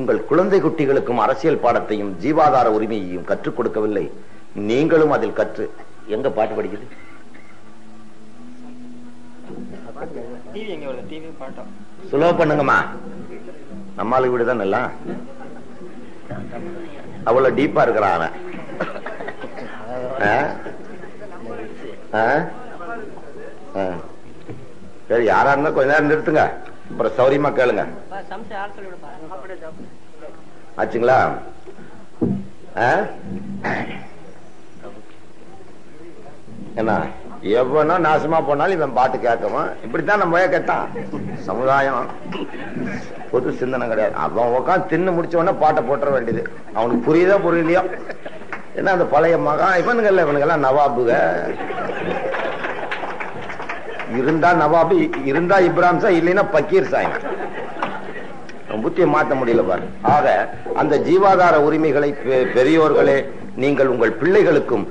உங்கள் குழந்தை குட்டிகளுக்கும் அரசியல் பாடத்தையும் ஜீவாதார உரிமையையும் கற்றுக் கொடுக்கவில்லை. நீங்களும் அதில் கற்று எங்க பாட்டு பாட்டம் சுலோ பண்ணுங்கம்மா. நம்மாளுக்கு வீடுதான் எல்லாம் அவ்வளவு டீப்பா இருக்கிறான் அவன். சரி யாரா இருந்தா கொஞ்ச நேரம் நிறுத்துங்க. அப்புறம் சௌரியமா கேளுங்க. ஆச்சுங்களா? என்ன எவனோ நாசமா போனாலும் இவன் பாட்டு கேட்கவன் இப்படித்தான் நம்ம கேட்டான். சமுதாயம் பொது சிந்தனை கிடையாது. அவன் உட்காந்து தின்னு முடிச்ச உடனே பாட்டை போட்டுற வேண்டியது. அவனுக்கு புரியுதோ புரியலையோ? ஏன்னா அந்த பழைய மகா இவனுங்கல்ல இவனுங்கெல்லாம் நவாபுக. இருந்தா நவாபு இருந்தா இப்ராம் சாய் இல்லைன்னா பக்கீர் சாய். புத்தியை மாத்த முடியல பாரு. ஆக அந்த ஜீவாதார உரிமைகளை பெரியோர்களே நீங்கள் உங்கள் பிள்ளைகளுக்கும்